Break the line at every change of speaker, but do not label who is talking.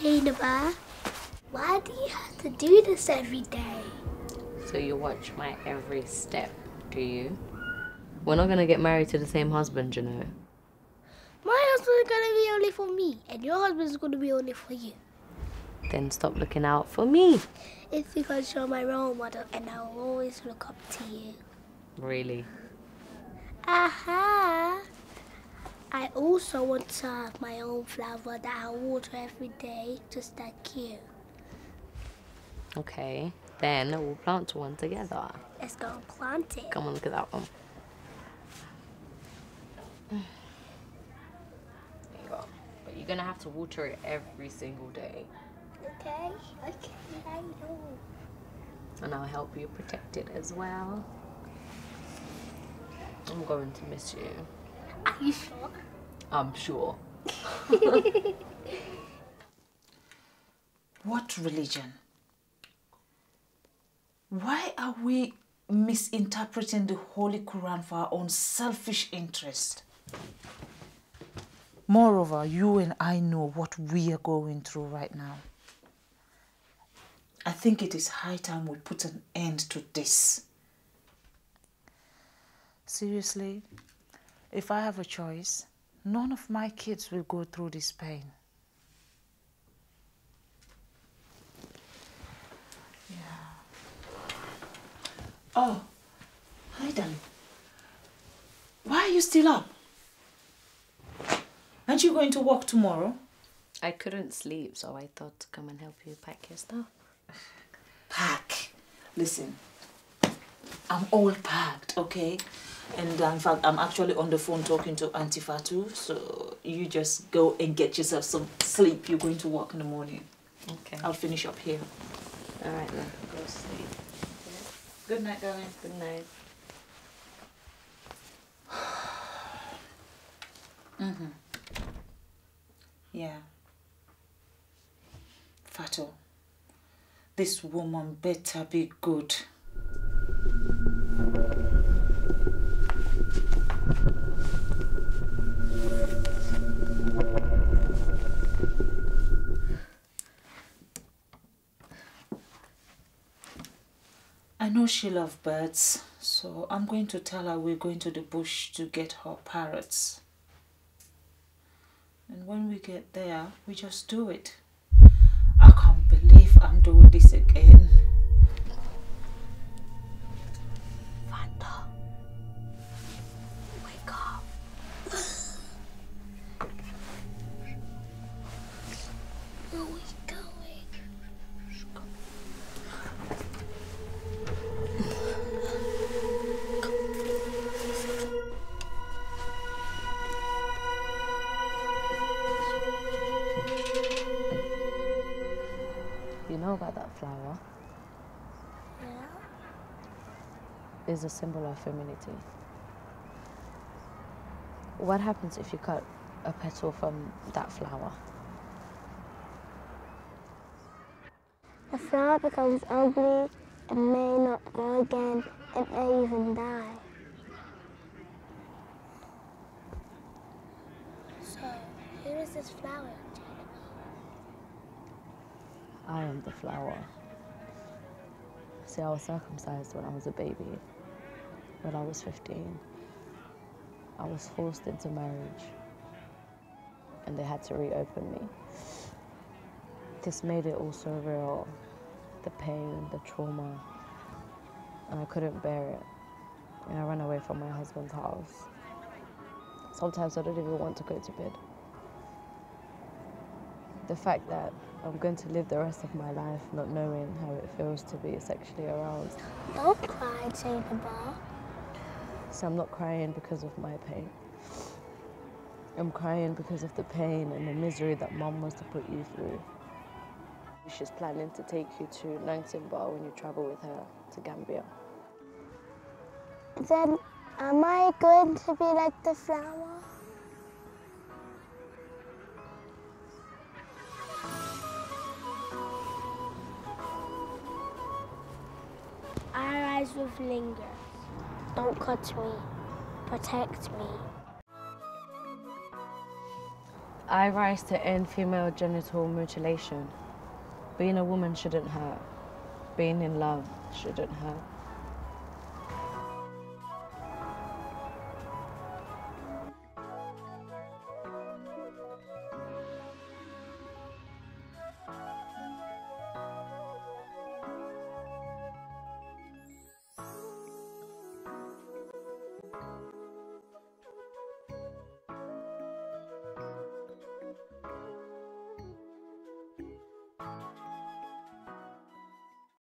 Jainaba. Why do you have to do this every day?
So you watch my every step, do you? We're not gonna get married to the same husband, you know.
My husband's gonna be only for me, and your husband's gonna be only for you.
Then stop looking out for me.
It's because you're my role model, and I will always look up to you.
Really?
Aha! I also want to have my own flower that I water every day, just like you.
Okay. Then we'll plant one together.
Let's go and plant it.
Come on, look at that one. There you go. But you're gonna have to water it every single day.
Okay, okay, I know.
And I'll help you protect it as well. I'm going to miss you.
Are you sure?
I'm sure.
What religion? Why are we misinterpreting the Holy Quran for our own selfish interest? Moreover, you and I know what we are going through right now. I think it is high time we put an end to this. Seriously, if I have a choice, none of my kids will go through this pain. Yeah. Oh, hi, darling. Why are you still up? Aren't you going to work tomorrow?
I couldn't sleep, so I thought to come and help you pack your stuff.
Pack. Listen, I'm all packed, okay? And uh, in fact, I'm actually on the phone talking to Auntie Fatu, so you just go and get yourself some sleep. You're going to work in the morning.
Okay.
I'll finish up here.
All right then. Go sleep.
Good night, darling.
Good night.
Mm-hmm. Yeah. Fatu, this woman better be good. I know she loves birds, so I'm going to tell her we're going to the bush to get her parrots. And when we get there, we just do it. I can't believe I'm doing this again.
Know about that flower?
Yeah?
Is a symbol of femininity. What happens if you cut a petal from that flower?
The flower becomes ugly and may not grow again. It may even die. So, who is this flower?
I am the flower. See, I was circumcised when I was a baby. When I was 15, I was forced into marriage and they had to reopen me. This made it all so real the pain, the trauma, and I couldn't bear it. And I ran away from my husband's house. Sometimes I don't even want to go to bed. The fact that I'm going to live the rest of my life not knowing how it feels to be sexually aroused.
Don't cry, Jainaba.
So I'm not crying because of my pain. I'm crying because of the pain and the misery that mom wants to put you through. She's planning to take you to Nangsimba when you travel with her to Gambia.
Then, am I going to be like the flower? Will linger. Don't cut me. Protect me.
I rise to end female genital mutilation. Being a woman shouldn't hurt. Being in love shouldn't hurt.